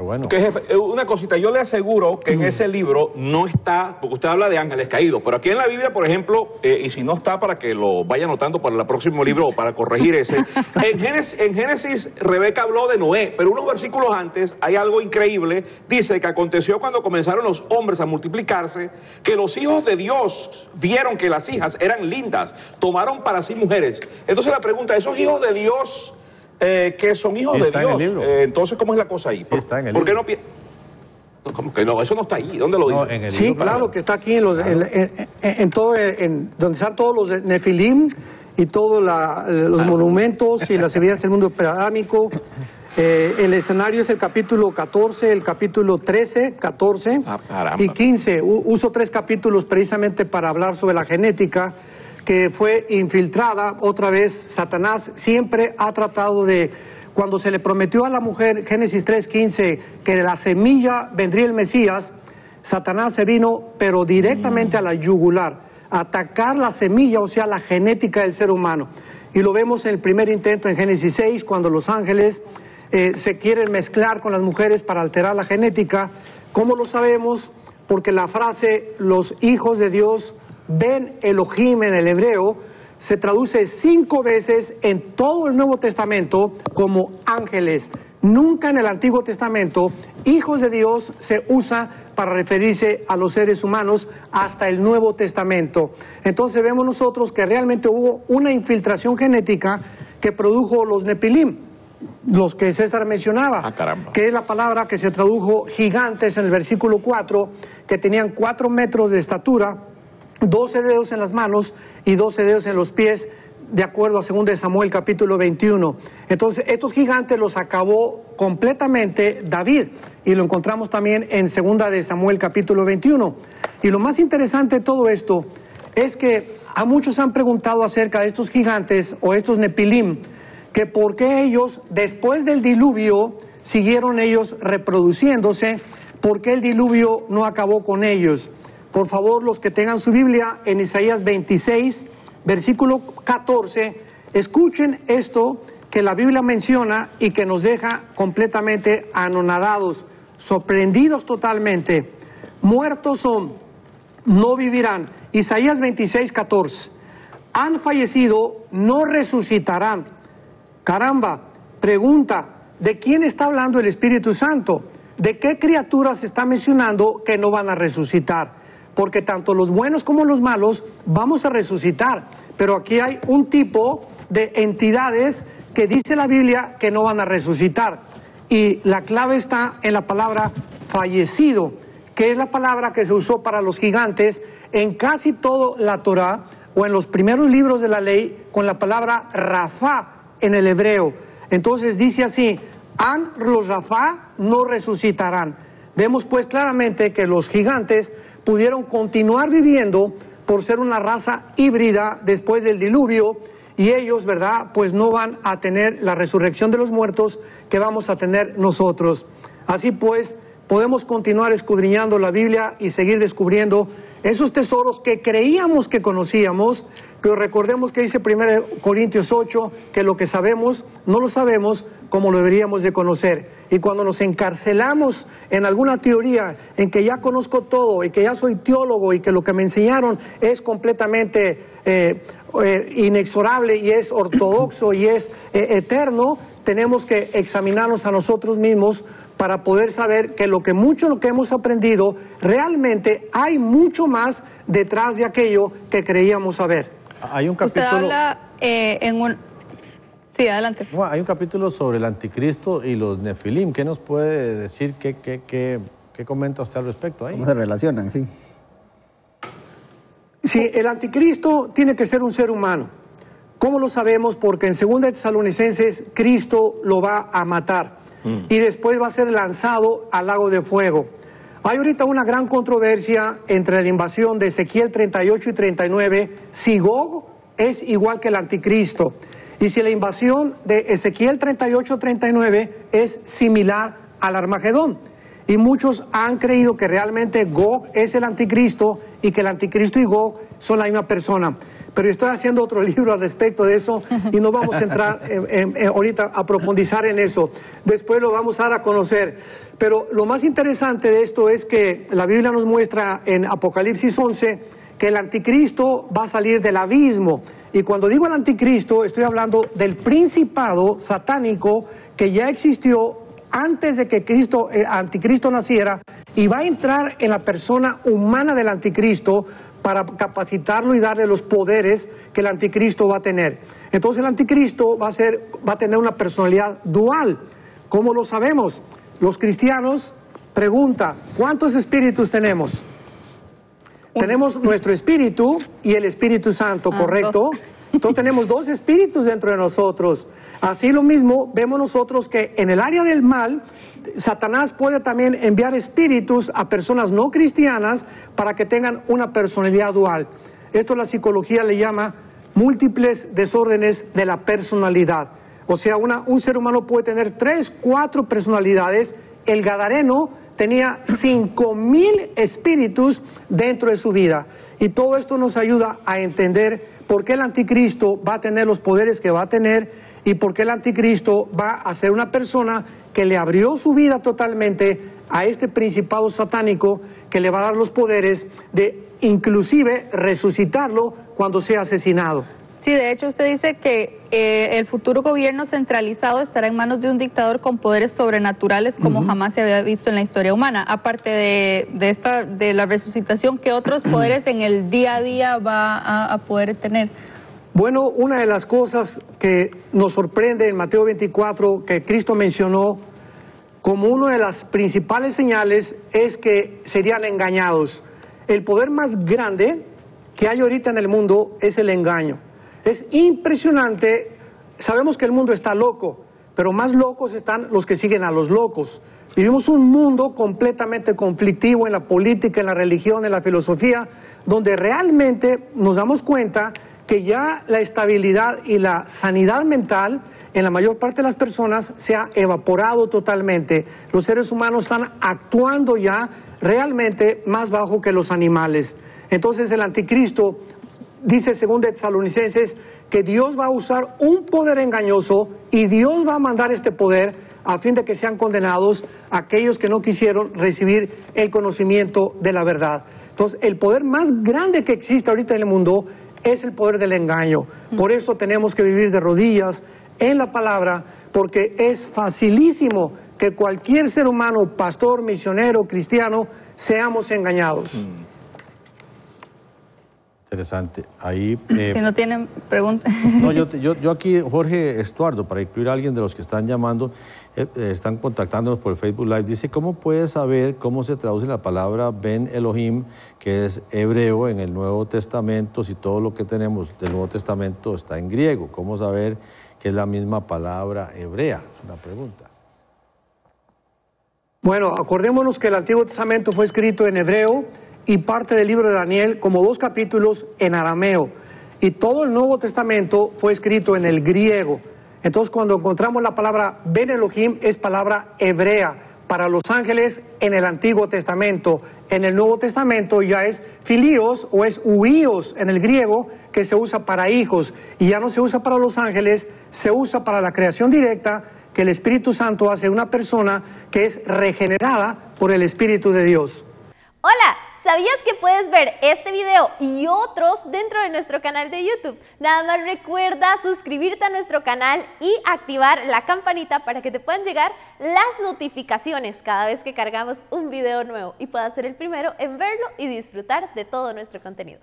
bueno. Que, jefe, eh, una cosita, yo le aseguro que en ese libro no está, porque usted habla de ángeles caídos, pero aquí en la Biblia, por ejemplo, eh, y si no está para que lo vaya anotando para el próximo libro o para corregir ese, en Génesis, en Génesis Rebeca habló de Noé, pero unos versículos antes hay algo increíble, dice que aconteció cuando comenzaron los hombres a multiplicarse, que los hijos de Dios vieron que las hijas eran lindas, tomaron para sí mujeres. Entonces la pregunta, ¿esos hijos de Dios eh, que son hijos Sí, de está en el Dios? libro. eh, entonces, ¿cómo es la cosa ahí? Sí, está en el ¿Por qué libro. no ¿Cómo que no? Eso no está ahí. ¿Dónde lo dice? No, en el Sí, libro, claro que está aquí en, los, en, en- en- en todo, en, donde están todos los de Nefilim y todos los monumentos y las evidencias del mundo pirámico. Eh, el escenario es el capítulo 14, el capítulo 13, 14 Ah, y 15. U- uso tres capítulos precisamente para hablar sobre la genética que fue infiltrada. Otra vez, Satanás siempre ha tratado de, cuando se le prometió a la mujer, Génesis 3.15, que de la semilla vendría el Mesías, Satanás se vino, pero directamente a la yugular, atacar la semilla, o sea, la genética del ser humano. Y lo vemos en el primer intento en Génesis 6, cuando los ángeles eh, se quieren mezclar con las mujeres para alterar la genética. ¿Cómo lo sabemos? Porque la frase los hijos de Dios ven Elohim en el hebreo se traduce cinco veces en todo el Nuevo Testamento como ángeles. Nunca en el Antiguo Testamento hijos de Dios se usa para referirse a los seres humanos hasta el Nuevo Testamento. Entonces vemos nosotros que realmente hubo una infiltración genética que produjo los Nepilim, los que César mencionaba, Ah, que es la palabra que se tradujo gigantes en el versículo 4, que tenían cuatro metros de estatura, 12 dedos en las manos y 12 dedos en los pies, de acuerdo a 2 de Samuel capítulo 21. Entonces, estos gigantes los acabó completamente David y lo encontramos también en 2 de Samuel capítulo 21. Y lo más interesante de todo esto es que a muchos han preguntado acerca de estos gigantes o estos nepilim, que por qué ellos, después del diluvio, siguieron ellos reproduciéndose, por qué el diluvio no acabó con ellos. Por favor, los que tengan su Biblia en Isaías 26, versículo 14, escuchen esto que la Biblia menciona y que nos deja completamente anonadados, sorprendidos totalmente. Muertos son, no vivirán. Isaías 26, 14. Han fallecido, no resucitarán. Caramba, pregunta, ¿de quién está hablando el Espíritu Santo? ¿De qué criaturas está mencionando que no van a resucitar? Porque tanto los buenos como los malos vamos a resucitar. Pero aquí hay un tipo de entidades que dice la Biblia que no van a resucitar. Y la clave está en la palabra fallecido, que es la palabra que se usó para los gigantes en casi toda la Torah o en los primeros libros de la ley con la palabra Rafa en el hebreo. Entonces dice así, An los Rafa no resucitarán. Vemos pues claramente que los gigantes pudieron continuar viviendo por ser una raza híbrida después del diluvio y ellos, ¿verdad? Pues no van a tener la resurrección de los muertos que vamos a tener nosotros. Así pues, podemos continuar escudriñando la Biblia y seguir descubriendo esos tesoros que creíamos que conocíamos, pero recordemos que dice 1 Corintios 8 que lo que sabemos no lo sabemos como lo deberíamos de conocer. Y cuando nos encarcelamos en alguna teoría en que ya conozco todo y que ya soy teólogo y que lo que me enseñaron es completamente eh, eh, inexorable y es ortodoxo y es eh, eterno, tenemos que examinarnos a nosotros mismos para poder saber que lo que mucho lo que hemos aprendido realmente hay mucho más detrás de aquello que creíamos saber. Hay un Usted capítulo, habla eh, en un... Sí, adelante. no, hay un capítulo sobre el anticristo y los nefilim. ¿Qué nos puede decir? ¿Qué, qué, qué, qué comenta usted al respecto ahí? ¿Cómo se relacionan? Sí. Si el anticristo tiene que ser un ser humano, ¿cómo lo sabemos? Porque en 2 de Tesalonicenses Cristo lo va a matar y después va a ser lanzado al lago de fuego. Hay ahorita una gran controversia entre la invasión de Ezequiel 38 y 39, si Gog es igual que el anticristo y si la invasión de Ezequiel 38-39 es similar al Armagedón. Y muchos han creído que realmente Gog es el anticristo y que el anticristo y Gog son la misma persona. pero estoy haciendo otro libro al respecto de eso y no vamos a entrar ahorita a profundizar en eso. Después lo vamos a dar a conocer. Pero lo más interesante de esto es que la Biblia nos muestra en Apocalipsis 11 que el anticristo va a salir del abismo. Y cuando digo el anticristo, estoy hablando del principado satánico que ya existió antes de que Cristo, el eh, anticristo naciera y va a entrar en la persona humana del anticristo para capacitarlo y darle los poderes que el anticristo va a tener. Entonces el anticristo va a, ser, va a tener una personalidad dual. ¿Cómo lo sabemos? Los cristianos pregunta, ¿cuántos espíritus tenemos? Tenemos nuestro espíritu y el Espíritu Santo, ah, ¿correcto? Entonces tenemos dos espíritus dentro de nosotros. Así lo mismo vemos nosotros que en el área del mal, Satanás puede también enviar espíritus a personas no cristianas para que tengan una personalidad dual. Esto la psicología le llama múltiples desórdenes de la personalidad. O sea, una, un ser humano puede tener tres, cuatro personalidades. El Gadareno tenía cinco mil espíritus dentro de su vida. Y todo esto nos ayuda a entender por qué el anticristo va a tener los poderes que va a tener y por qué el anticristo va a ser una persona que le abrió su vida totalmente a este principado satánico que le va a dar los poderes de inclusive resucitarlo cuando sea asesinado. Sí, de hecho usted dice que eh, el futuro gobierno centralizado estará en manos de un dictador con poderes sobrenaturales como jamás se había visto en la historia humana. Aparte de, esta, de la resucitación, ¿qué otros poderes en el día a día va a, poder tener? Bueno, una de las cosas que nos sorprende en Mateo 24 que Cristo mencionó como una de las principales señales es que serían engañados. El poder más grande que hay ahorita en el mundo es el engaño. Es impresionante. Sabemos que el mundo está loco, pero más locos están los que siguen a los locos. Vivimos un mundo completamente conflictivo en la política, en la religión, en la filosofía, donde realmente nos damos cuenta que ya la estabilidad y la sanidad mental en la mayor parte de las personas se ha evaporado totalmente. Los seres humanos están actuando ya realmente más bajo que los animales. Entonces el anticristo dice según Tesalonicenses que Dios va a usar un poder engañoso y Dios va a mandar este poder a fin de que sean condenados aquellos que no quisieron recibir el conocimiento de la verdad. Entonces, el poder más grande que existe ahorita en el mundo es el poder del engaño. Por eso tenemos que vivir de rodillas en la palabra, porque es facilísimo que cualquier ser humano, pastor, misionero, cristiano, seamos engañados. Mm. Interesante. Ahí, eh, si no tienen preguntas. No, yo, yo, aquí, Jorge Estuardo, para incluir a alguien de los que están llamando, eh, eh, están contactándonos por Facebook Live, dice, ¿cómo puedes saber cómo se traduce la palabra Ben Elohim, que es hebreo en el Nuevo Testamento, si todo lo que tenemos del Nuevo Testamento está en griego? ¿Cómo saber que es la misma palabra hebrea? Es una pregunta. Bueno, acordémonos que el Antiguo Testamento fue escrito en hebreo, y parte del libro de Daniel como dos capítulos en arameo. Y todo el Nuevo Testamento fue escrito en el griego. Entonces cuando encontramos la palabra Ben Elohim es palabra hebrea para los ángeles en el Antiguo Testamento. En el Nuevo Testamento ya es filios o es huíos en el griego que se usa para hijos y ya no se usa para los ángeles, se usa para la creación directa que el Espíritu Santo hace una persona que es regenerada por el Espíritu de Dios. Hola, ¿Sabías que puedes ver este video y otros dentro de nuestro canal de YouTube? Nada más recuerda suscribirte a nuestro canal y activar la campanita para que te puedan llegar las notificaciones cada vez que cargamos un video nuevo y puedas ser el primero en verlo y disfrutar de todo nuestro contenido.